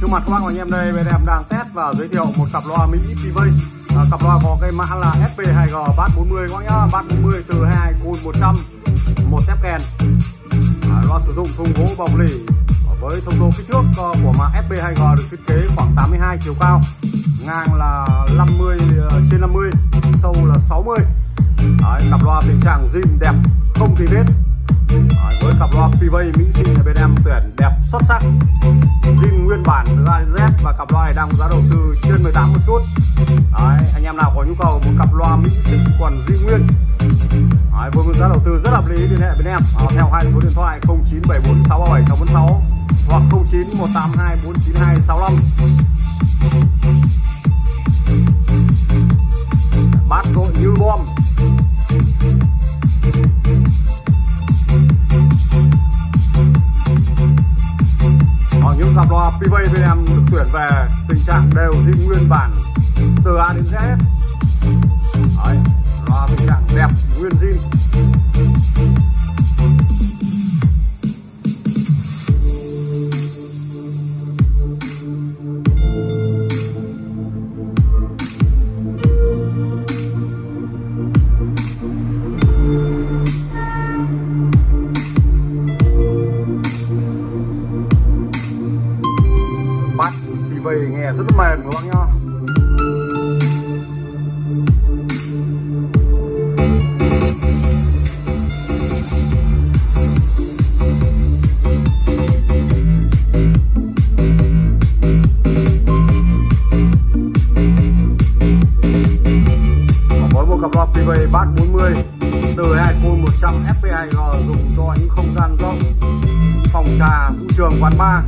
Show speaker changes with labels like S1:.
S1: các bác và anh em đây bên em đang test và giới thiệu một cặp loa Mỹ TV à, cặp loa có cái mã là SP2G bát 40 các bác nhá bát 40 từ 2 cùi 100 một tép kèn. À, loa sử dụng thùng gỗ bọc lì với thông số kích thước của mã SP2G được thiết kế khoảng 82 chiều cao ngang là 50 ờ, trên 50 sâu là 60 Đấy, cặp loa tình trạng zin đẹp không thì vết cặp loa PV Mỹ Sinh ở bên em tuyển đẹp xuất sắc. Zin nguyên bản từ A đến Z và cặp loa này đang giá đầu tư trên 18 một chút. Đấy, anh em nào có nhu cầu một cặp loa Mỹ Sinh còn zin nguyên. Đấy, với giá đầu tư rất hợp lý liên hệ bên em. À, theo hai số điện thoại 0974 637 646 hoặc 09 182 492 65 bát rội như bom ở loa PV bên em được tuyển về tình trạng đều zin nguyên bản từ A đến Z. Đấy, loa tình trạng đẹp nguyên zin. Nghe rất mềm các bác nhá với một cặp loa PV 40 từ 2 côn 100 FP2G dùng cho những không gian rộng phòng trà vũ trường quán bar.